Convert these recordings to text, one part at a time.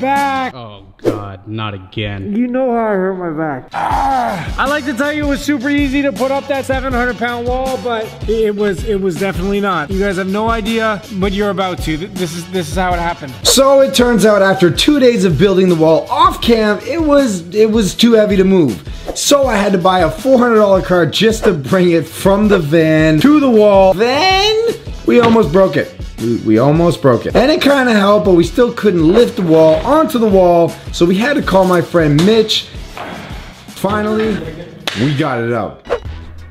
back. Oh God, not again. You know how I hurt my back. Ah! I like to tell you it was super easy to put up that 700 pound wall, but it was it was definitely not. You guys have no idea what you're about to. This is this is how it happened. So it turns out after two days of building the wall off cam, it was it was too heavy to move. So I had to buy a $400 car just to bring it from the van to the wall. Then we almost broke it. We, we almost broke it. And it kind of helped, but we still couldn't lift the wall onto the wall. So we had to call my friend Mitch. Finally, we got it up.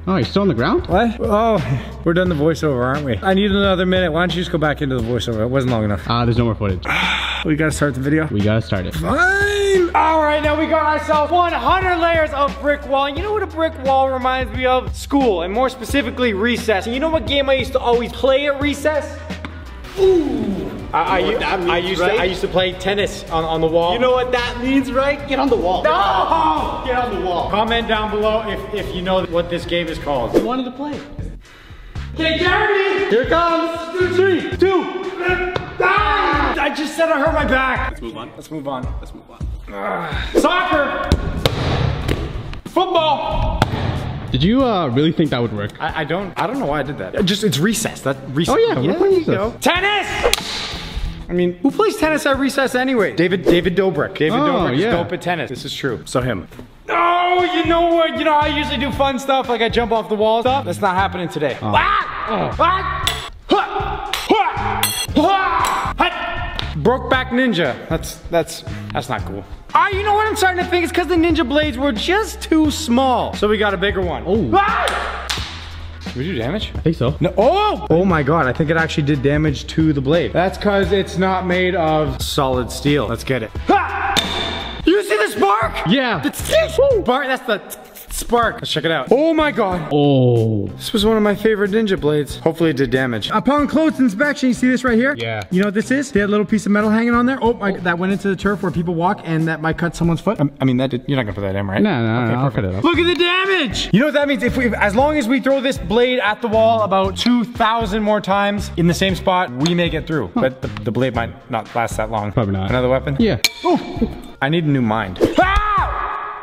Oh, you're still on the ground? What? Oh, we're done the voiceover, aren't we? I need another minute. Why don't you just go back into the voiceover? It wasn't long enough. Ah, there's no more footage. We gotta start the video. We gotta start it. Fine. All right, now we got ourselves 100 layers of brick wall. And you know what a brick wall reminds me of? School, and more specifically recess. And you know what game I used to always play at recess? Ooh. I, I, u- I used to, I used to play tennis on, on the wall. You know what that means, right? Get on the wall. No! Get on the wall. Comment down below if, if you know what this game is called. You wanted to play. Okay, Jeremy! Here it comes. Two, three, two. Ah! I just said I hurt my back. Let's move on. Let's move on. Let's move on. Soccer! Football! Did you uh, really think that would work? I, I don't I don't know why I did that. Just it's recess. That recess. Oh, yeah, we're there you go. Tennis! I mean, who plays tennis at recess anyway? David David Dobrik. David Oh, Dobrik yeah. dope at tennis. This is true. So him. Oh, you know what? You know I usually do fun stuff like I jump off the wall stuff. That's not happening today. Oh. Ah! Ah! Ha! Ha! Ha! Brokeback Ninja. That's that's that's not cool. Ah, you know what I'm starting to think? It's because the ninja blades were just too small. So we got a bigger one. Oh. Ah! Did we do damage? I think so. No. Oh! Oh my god, I think it actually did damage to the blade. That's because it's not made of solid steel. Let's get it. Ha! You see the spark? Yeah. It's spark. That's the spark. Let's check it out. Oh my god. Oh. This was one of my favorite ninja blades. Hopefully it did damage. Upon close inspection, you see this right here? Yeah. You know what this is? See that little piece of metal hanging on there? Oh, my, that went into the turf where people walk and that might cut someone's foot. I mean, that did, you're not gonna put that in, right? No, no, Okay, no, I'll cut it up. Look at the damage! You know what that means? If we, if- as long as we throw this blade at the wall about 2,000 more times in the same spot, we may get through. But the, the blade might not last that long. Probably not. Another weapon? Yeah. I need a new mind. Ah!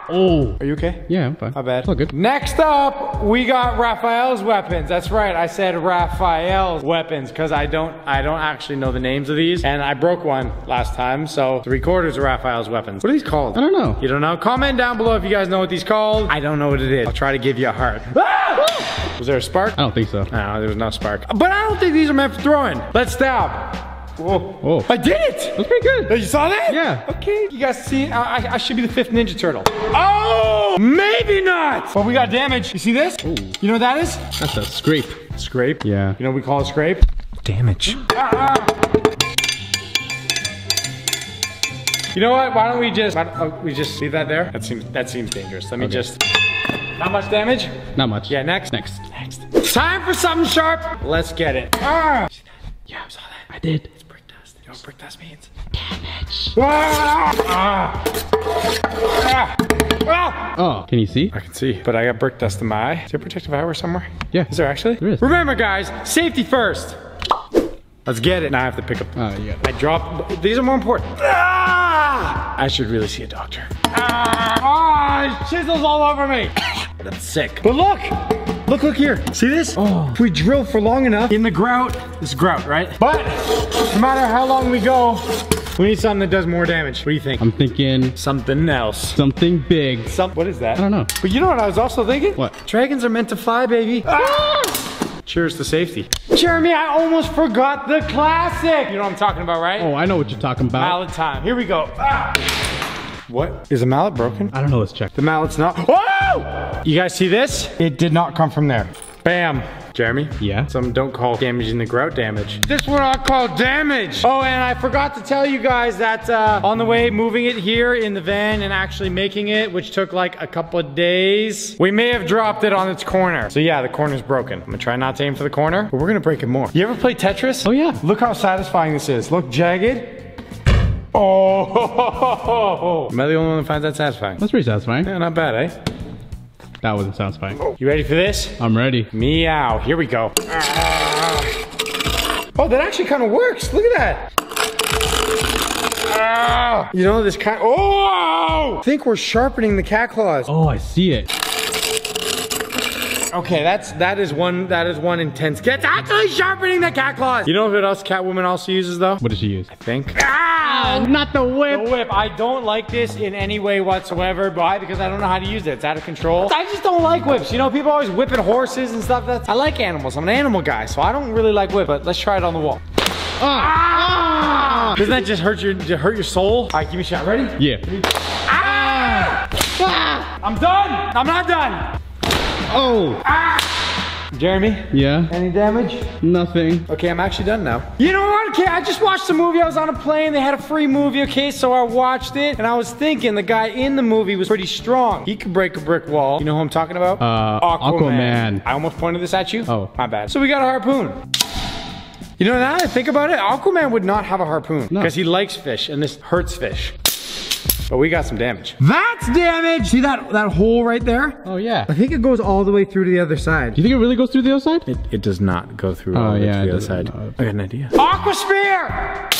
Oh. Are you okay? Yeah, I'm fine. Not bad. It's all good. Next up, we got Raphael's weapons. That's right, I said Raphael's weapons because I don't I don't actually know the names of these. And I broke one last time, so three quarters of Raphael's weapons. What are these called? I don't know. You don't know? Comment down below if you guys know what these called. I don't know what it is. I'll try to give you a heart. Ah! Was there a spark? I don't think so. No, there was no spark. But I don't think these are meant for throwing. Let's stab. Whoa. Whoa. I did it! That's pretty good. Oh, you saw that? Yeah. Okay, you guys see, I, I- I should be the fifth Ninja Turtle. Oh, maybe not. But we got damage. You see this? You know what that is? That's a scrape. Scrape. Yeah. You know what we call a scrape? Damage. You know what? Why don't we just, why don't, oh, we just leave that there? That seems, that seems dangerous. Let me just, not much damage? Not much. Yeah, next. Next. Next. Time for something sharp. Let's get it. Ah. Yeah, I saw that. I did. It's brick dust. You know what brick dust means? Damage. Ah. Ah. Ah. Ah. Oh, can you see? I can see, but I got brick dust in my eye. Is there protective eyewear somewhere? Yeah. Is there actually? There is. Remember, guys, safety first. Let's get it. Now I have to pick up. Oh, yeah. I dropped. These are more important. Ah! I should really see a doctor. Ah! Ah, chisels all over me. That's sick. But look, look, look here. See this? Oh. If we drill for long enough in the grout, this is grout, right? But no matter how long we go, we need something that does more damage. What do you think? I'm thinking something else. something big. Some, what is that? I don't know. But you know what I was also thinking? What? Dragons are meant to fly, baby. Ah! Cheers to safety. Jeremy, I almost forgot the classic. You know what I'm talking about, right? Oh, I know what you're talking about. Mallet time. Here we go. Ah! What? Is the mallet broken? I don't know. Let's check. The mallet's not. Whoa! You guys see this? It did not come from there. Bam. Jeremy? Yeah? Some don't call damaging the grout damage. This is what I call damage. Oh, and I forgot to tell you guys that uh, on the way moving it here in the van and actually making it, which took like a couple of days, we may have dropped it on its corner. So yeah, the corner's broken. I'm gonna try not to aim for the corner, but we're gonna break it more. You ever play Tetris? Oh, yeah. Look how satisfying this is. Look jagged. Oh, am I the only one that finds that satisfying? That's pretty satisfying. Yeah, not bad, eh? That wasn't satisfying. You ready for this? I'm ready. Meow. Here we go. Oh, that actually kind of works. Look at that. Ah, you know, this cat. oh! I think we're sharpening the cat claws. Oh, I see it. Okay, that's that is one that is one intense. It's actually sharpening the cat claws. You know what else Catwoman also uses though? What does she use? I think. Ah, not the whip. The whip. I don't like this in any way whatsoever. Why? Because I don't know how to use it. It's out of control. I just don't like whips. You know, people always whipping horses and stuff. That's I like animals. I'm an animal guy, so I don't really like whip. But let's try it on the wall. Ah. Doesn't that just hurt your hurt your soul? All right, give me a shot. Ready? Yeah. Ah! Ah! I'm done. I'm not done. Oh. Ah! Jeremy, Yeah. any damage? Nothing. Okay, I'm actually done now. You know what? Okay, I just watched the movie. I was on a plane. They had a free movie, okay? So I watched it, and I was thinking the guy in the movie was pretty strong. He could break a brick wall. You know who I'm talking about? Uh, Aquaman. I almost pointed this at you. Oh. My bad. So we got a harpoon. You know, now that I think about it, Aquaman would not have a harpoon. No. Because he likes fish, and this hurts fish. But we got some damage. That's damage! See that, that hole right there? Oh yeah. I think it goes all the way through to the other side. Do you think it really goes through the other side? It, it does not go through Oh, the yeah, to the other doesn't. side. No. I got an idea. Aquasphere!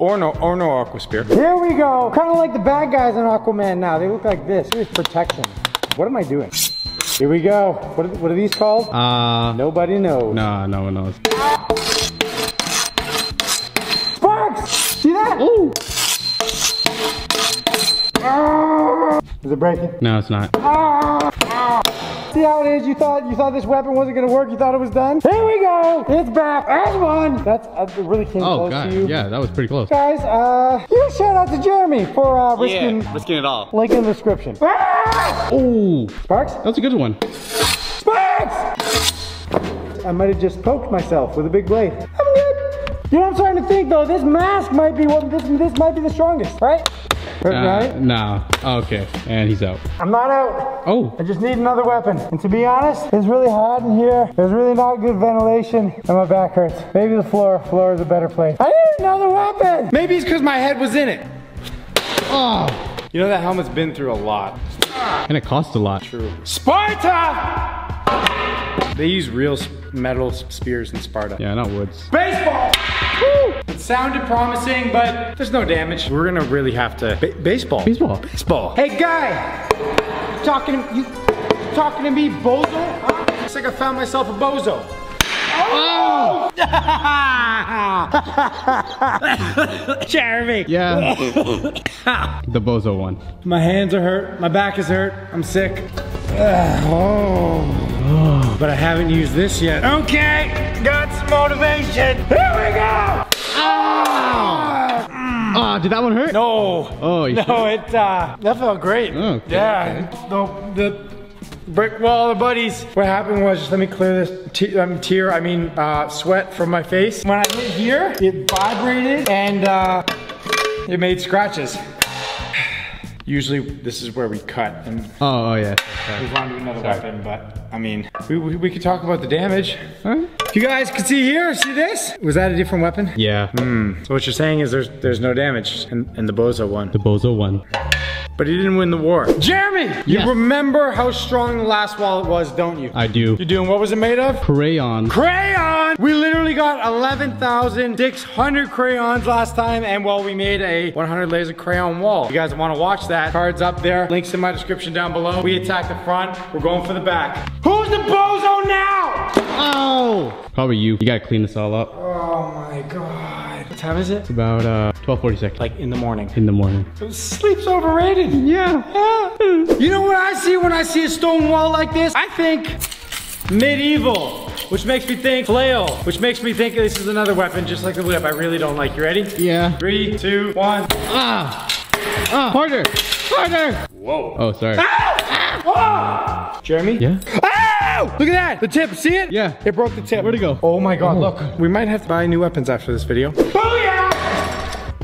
Or no, or no Aquasphere. Here we go. Kind of like the bad guys in Aquaman now. They look like this. Here's protection. What am I doing? Here we go. What are, what are these called? Uh, Nobody knows. no, no one knows. Sparks! See that? Oh. Is it breaking? No, it's not. See how it is? You thought you thought this weapon wasn't gonna work. You thought it was done. Here we go. It's back. There's one. That's uh, really came Oh close god. to you. Yeah, that was pretty close. Guys, uh, you shout out to Jeremy for uh, risking risking it all. link in the description. Ah! Oh, Sparks? that's a good one. Sparks! I might have just poked myself with a big blade. I'm good. You know, I'm starting to think though, this mask might be what this this might be the strongest, right? Uh, right? Nah. Okay, and he's out. I'm not out. Oh. I just need another weapon. And to be honest, it's really hot in here. There's really not good ventilation, and my back hurts. Maybe the floor. Floor is a better place. I need another weapon. Maybe it's because my head was in it. Oh. You know that helmet's been through a lot. And it costs a lot. True. Sparta! They use real metal spears in Sparta. Yeah, not woods. Baseball! Woo! It sounded promising, but there's no damage. We're gonna really have to. Ba- baseball. Baseball. Baseball. Hey, guy! You talking to you? Talking to me, bozo? Huh? Looks like I found myself a bozo. Oh! Jeremy. Yeah. the bozo one. My hands are hurt. My back is hurt. I'm sick. Ugh, oh. But I haven't used this yet. Okay, got some motivation. Here we go. Ah, did that one hurt? No. Oh, you No, it uh, that felt great. Okay, yeah. The, the brick wall of buddies. What happened was, just let me clear this te- um, tear. I mean, uh, sweat from my face. When I hit here, it vibrated and uh, it made scratches. Usually, this is where we cut and Oh, oh yeah. move on to another weapon. But I mean, we, we, we could talk about the damage. Alright. You guys can see here. See this? Was that a different weapon? Yeah. Hmm. So what you're saying is there's there's no damage and, in the bozo won. The bozo won. But he didn't win the war. Jeremy, you Yes. remember how strong the last wallet was, don't you? I do. You're doing what was it made of? Crayon. Crayon! We literally got 11,600 crayons last time, and well, we made a 100 laser crayon wall. If you guys want to watch that, cards up there, links in my description down below. We attack the front, we're going for the back. Who's the bozo now? Oh! Probably you. You gotta clean this all up. Oh my god. What time is it? It's about uh 12:46. Like in the morning. in the morning. Sleep's overrated. Yeah. Yeah. You know what I see when I see a stone wall like this? I think medieval, which makes me think flail, which makes me think this is another weapon just like the whip. I really don't like. You ready? Yeah. Three, two, one. Ah. Ah. Harder. Harder. Whoa. Oh, sorry. Ah! Jeremy? Yeah. Look at that. The tip. See it? Yeah. It broke the tip. Where'd it go? Oh my god, oh. look. We might have to buy new weapons after this video. Booyah!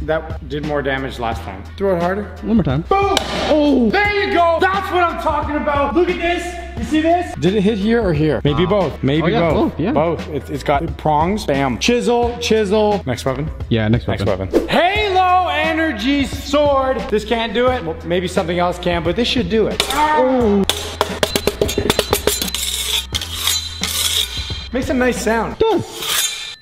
That did more damage last time. Throw it harder. One more time. Boom! Oh! There you go! That's what I'm talking about! Look at this! You see this? Did it hit here or here? Maybe both. Maybe Oh, yeah, both. both, yeah. Both. It's, it's got prongs. Bam. Chisel, chisel. Next weapon. Yeah, next weapon. Next weapon. weapon. Halo Energy Sword. This can't do it. Well, maybe something else can, but this should do it. Oh. Makes a nice sound. Does.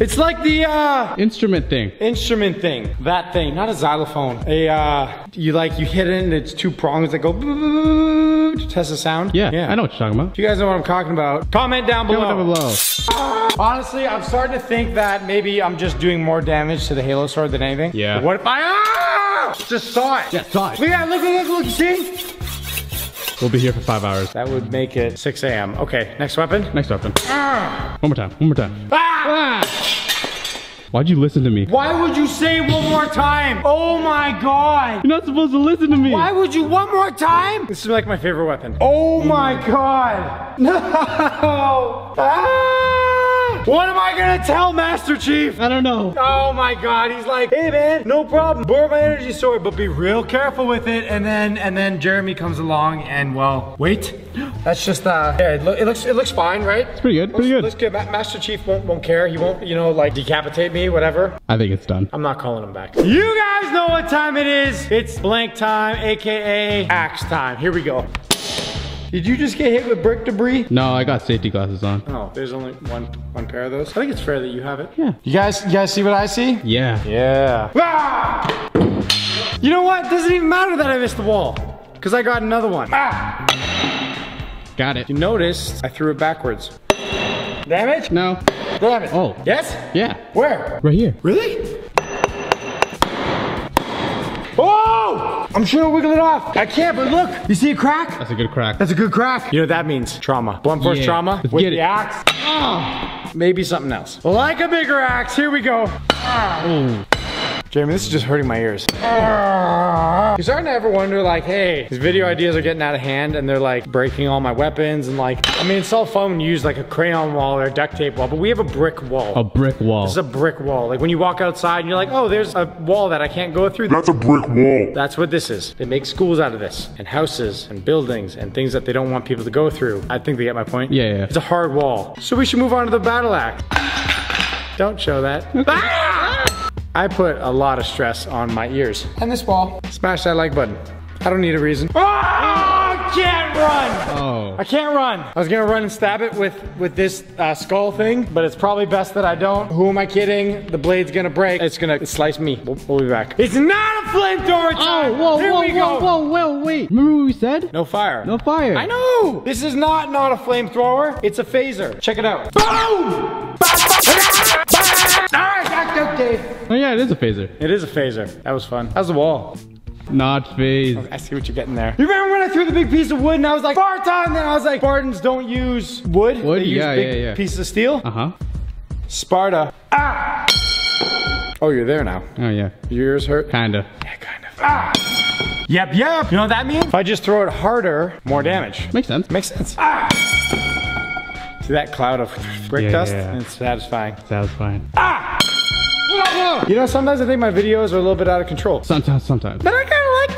It's like the uh, Instrument thing. instrument thing. That thing, not a xylophone. A uh, you like you hit it and it's two prongs that go to test the sound. Yeah, yeah, I know what you're talking about. If you guys know what I'm talking about, comment down below. Comment down below. Honestly, I'm starting to think that maybe I'm just doing more damage to the Halo sword than anything. Yeah. What if I ah! just saw it? Yeah, saw it. Look at that, look, look, look, see? We'll be here for five hours. That would make it 6 a.m. Okay, next weapon. Next weapon. Ah! One more time. One more time. Ah! Why'd you listen to me? Why would you say one more time? Oh my god. You're not supposed to listen to me. Why would you one more time? This is like my favorite weapon. Oh my god. No. Ah! What am I gonna tell Master Chief? I don't know. Oh my god, he's like, hey man, no problem. Borrow my energy sword, but be real careful with it. And then and then Jeremy comes along and well, wait. That's just uh yeah, it, loo- it looks it looks fine, right? It's pretty good, pretty good. Looks good. Ma- Master Chief won't won't care. He won't, you know, like decapitate me, whatever. I think it's done. I'm not calling him back. You guys know what time it is. It's blank time, aka axe time. Here we go. Did you just get hit with brick debris? No, I got safety glasses on. Oh, there's only one one pair of those. I think it's fair that you have it. Yeah. You guys, you guys see what I see? Yeah. Yeah. Ah! You know what? Doesn't even matter that I missed the wall. Because I got another one. Ah! Got it. You noticed I threw it backwards. Damage? No. Damage. Oh. Yes? Yeah. Where? Right here. Really? I'm sure I'll wiggle it off. I can't, but look. You see a crack? That's a good crack. That's a good crack. You know what that means? Trauma. Blunt force Yeah. trauma Let's with get the it. axe. Ah, maybe something else. Like a bigger axe. Here we go. Oh. Jeremy, this is just hurting my ears. You're starting to ever wonder, like, hey, these video ideas are getting out of hand and they're like breaking all my weapons and like, I mean, it's all fun when you use like a crayon wall or a duct tape wall, but we have a brick wall. A brick wall. This is a brick wall. Like when you walk outside and you're like, oh, there's a wall that I can't go through. That's a brick wall. That's what this is. They make schools out of this, and houses, and buildings, and things that they don't want people to go through. I think they get my point. Yeah, yeah. It's a hard wall. So we should move on to the battle act. Don't show that. Ah! I put a lot of stress on my ears. And this wall. Smash that like button. I don't need a reason. Oh, I can't run. Oh. I can't run. I was gonna run and stab it with with this uh, skull thing, but it's probably best that I don't. Who am I kidding? The blade's gonna break. It's gonna slice me. We'll, we'll be back. It's not a flamethrower time. Oh, whoa, Here whoa, we whoa, go. whoa, whoa, wait. Remember what we said? No fire. No fire. I know. This is not not a flamethrower. It's a phaser. Check it out. Boom! Dr. Dave. Oh yeah, it is a phaser. It is a phaser. That was fun. How's the wall? Not phase. I see what you're getting there. You remember when I threw the big piece of wood and I was like, Spartan? And then I was like, Spartans don't use wood. Wood? They use Yeah, big yeah, yeah. pieces of steel. Uh huh. Sparta. Ah! Oh, you're there now. Oh yeah. Your ears hurt? Kinda. Yeah, kind of. Ah! Yep, yep. You know what that means? If I just throw it harder, more damage. Makes sense. Makes sense. Ah! See that cloud of brick Yeah, dust? yeah. It's satisfying. Satisfying. Ah! You know, sometimes I think my videos are a little bit out of control. Sometimes, sometimes.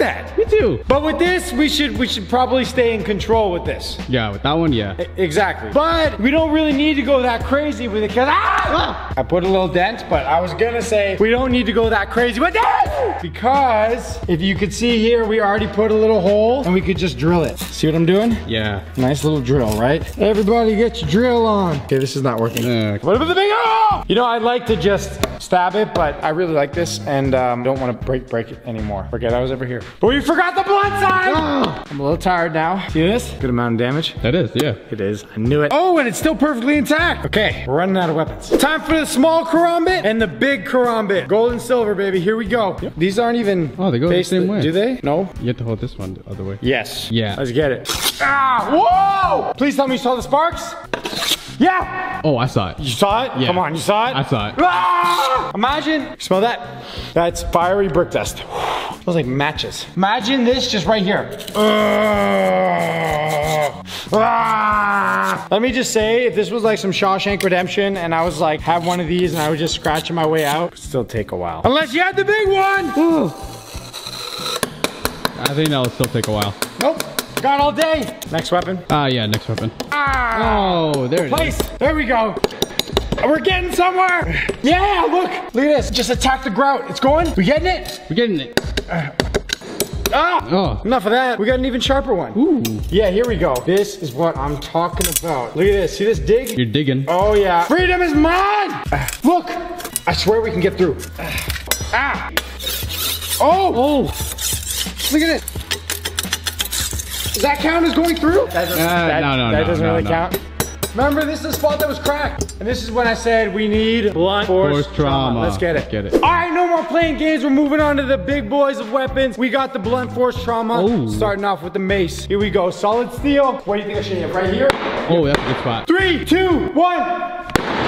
Like that. Me too. But with this, we should we should probably stay in control with this. Yeah, with that one, yeah. E- Exactly. But we don't really need to go that crazy with it because ah! I put a little dent, but I was gonna say we don't need to go that crazy with this because if you could see here, we already put a little hole and we could just drill it. See what I'm doing? Yeah. Nice little drill, right? Everybody get your drill on. Okay, this is not working. Uh, What about the big hole? You know, I'd like to just stab it, but I really like this and um, don't want to break break it anymore. Forget I was ever here. But we forgot the blunt side. I'm a little tired now. See this? Good amount of damage. that is, yeah. It is. I knew it. Oh, and it's still perfectly intact. Okay, we're running out of weapons. Time for the small karambit and the big karambit. Gold and silver, baby. Here we go. These aren't even. Oh, they go the same way. Do they? No. You have to hold this one the other way. Yes. Yeah. Let's get it. Ah! Whoa! Please tell me you saw the sparks. Yeah. Oh, I saw it. You saw it? Yeah. Come on, you saw it? I saw it. Ah! Imagine. Smell that. That's fiery brick dust. Smells like matches. Imagine this just right here. Ah! Let me just say, if this was like some Shawshank Redemption and I was like, have one of these and I was just scratching my way out, still take a while. Unless you had the big one. I think that'll still take a while. Nope. Got all day. Next weapon. Ah, yeah, next weapon. Ah! Oh, there it is. Place. There we go. We're getting somewhere. Yeah, look. Look at this. Just attack the grout. It's going. We getting it? We're getting it. Ah! Oh. Enough of that. We got an even sharper one. Ooh. Yeah, here we go. This is what I'm talking about. Look at this. See this dig? You're digging. Oh yeah. Freedom is mine! Ah, Look! I swear we can get through. Ah! Oh! Oh. Look at it! Does that count as going through? That doesn't, Uh, no, no, that no, doesn't no, really no. count. Remember, this is the spot that was cracked. And this is when I said we need blunt force, Force trauma. Let's get it. Let's get it. All right, no more playing games. We're moving on to the big boys of weapons. We got the blunt force trauma. Oh. Starting off with the mace. Here we go. Solid steel. What do you think I should have? Right here? Oh, that's a good spot. Three, two, one.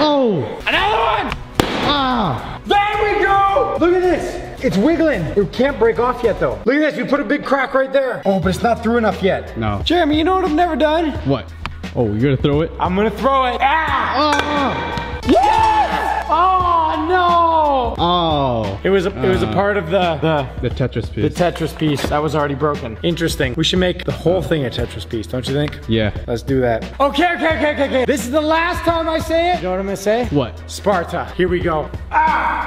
Oh. Another one. Ah. There we go! Look at this. It's wiggling. It can't break off yet though. Look at this. We put a big crack right there. Oh, but it's not through enough yet. No. Jeremy, you know what I've never done? What? Oh, you're gonna throw it? I'm gonna throw it. Ah! Oh. Yes! Oh no! Oh. It was a, it was a Uh. part of the the The Tetris piece. the. Tetris piece that was already broken. Interesting. We should make the whole thing a Tetris piece, don't you think? yeah. Let's do that. Okay, okay, okay, okay, okay. This is the last time I say it. You know what I'm gonna say? What? Sparta. Here we go. Ah!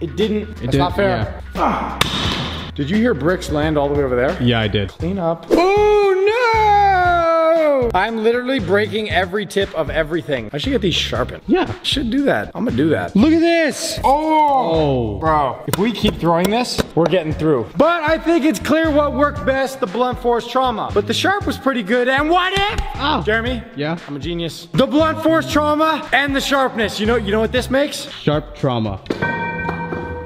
It didn't. It's didn't, fair. Ah. Did you hear bricks land all the way over there? Yeah, I did. Clean up. Oh no! I'm literally breaking every tip of everything. I should get these sharpened. Yeah. Should do that. I'm gonna do that. Look at this. Oh. Oh. Bro, if we keep throwing this, we're getting through. But I think it's clear what worked best, the blunt force trauma. But the sharp was pretty good. And what if? Oh. Jeremy? Yeah. I'm a genius. The blunt force trauma and the sharpness. You know, you know what this makes? Sharp trauma.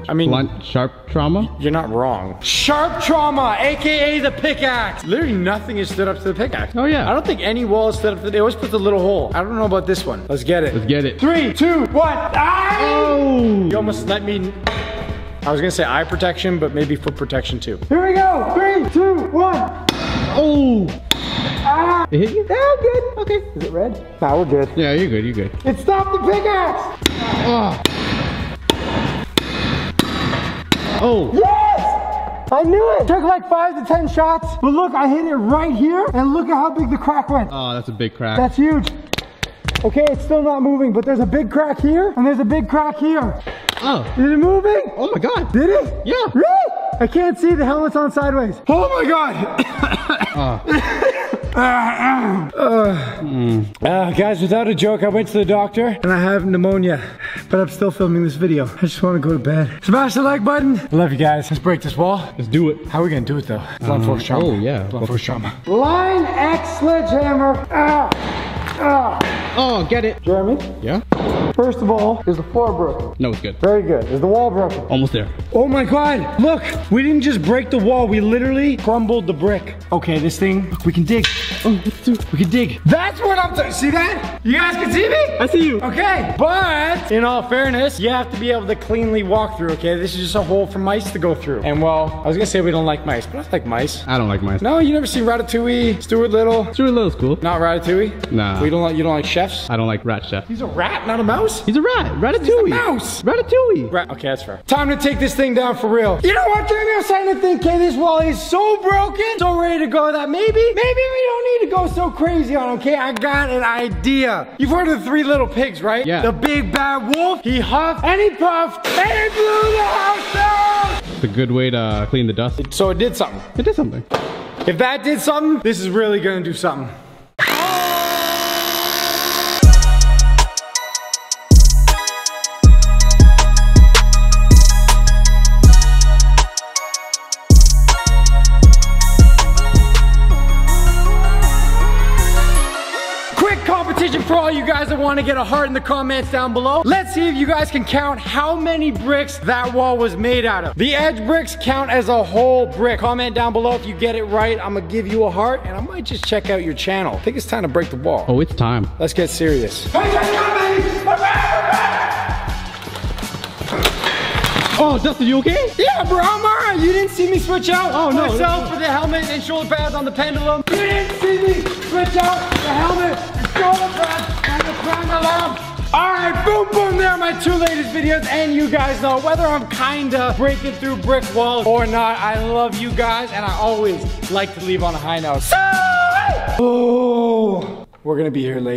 I mean, Blunt sharp trauma? you're not wrong. Sharp trauma, AKA the pickaxe. Literally nothing has stood up to the pickaxe. Oh, yeah. I don't think any wall has stood up to, it. they always put the little hole. I don't know about this one. Let's get it. Let's get it. Three, two, one. Ah! Oh. You almost let me. I was gonna say eye protection, but maybe foot protection too. Here we go. Three, two, one. Oh. Ah. It hit you? Yeah, good. Okay. Is it red? Nah, we're good. Yeah, you're good. You're good. It stopped the pickaxe. Oh. Oh. Yes! I knew it. Took like five to ten shots, but look, I hit it right here, and look at how big the crack went. Oh, that's a big crack. That's huge. Okay, it's still not moving, but there's a big crack here, and there's a big crack here. oh. Is it moving? Oh my god. Did it? Yeah. Really? I can't see the helmet's on sideways. Oh my god. Uh, Uh, uh, uh, guys, without a joke, I went to the doctor and I have pneumonia, but I'm still filming this video. I just want to go to bed. Smash the like button. Love you guys. Let's break this wall. Let's do it. How are we gonna do it though? Blunt force um, trauma. oh, yeah. Blunt force trauma. Line X sledgehammer. Ah. Ah. Oh, get it. Jeremy, Yeah? first of all, is the floor broken? No, it's good. Very good. Is the wall broken? Almost there. Oh my god, look, we didn't just break the wall, we literally crumbled the brick. Okay, this thing, we can dig. Oh, let's do We can dig. That's what I'm saying. See that? You guys can see me? I see you. Okay, but in all fairness, you have to be able to cleanly walk through, okay? This is just a hole for mice to go through. And well, I was gonna say we don't like mice, but I like mice. I don't like mice. No, you never seen Ratatouille, Stuart Little? Stuart Little's cool. Not Ratatouille? Nah. We don't like, you don't like chefs? I don't like rat chef. He's a rat, not a mouse? He's a rat. Ratatouille. mouse. Ratatouille. Right, okay, that's fair. Time to take this thing down for real. You know what, Jeremy? I'm starting to think, okay, this wall is so broken, so ready to go that maybe, maybe we don't need to go so crazy on, okay? I got an idea. You've heard of the three little pigs, right? Yeah. The big bad wolf, he huffed and he puffed and he blew the house down. It's a good way to clean the dust. So it did something. It did something. If that did something, this is really gonna do something. Competition for all you guys that want to get a heart in the comments down below. Let's see if you guys can count how many bricks that wall was made out of. The edge bricks count as a whole brick. Comment down below if you get it right. I'm gonna give you a heart and I might just check out your channel. I think it's time to break the wall. Oh, it's time. Let's get serious. Oh, Dustin, you okay? Yeah, bro, I'm alright. You didn't see me switch out Oh, no. myself for the helmet and shoulder pads on the pendulum. You didn't see me switch out the helmet on. Alright, boom, boom, there are my two latest videos, and you guys know whether I'm kinda breaking through brick walls or not, I love you guys, and I always like to leave on a high note. So, oh, we're gonna be here late.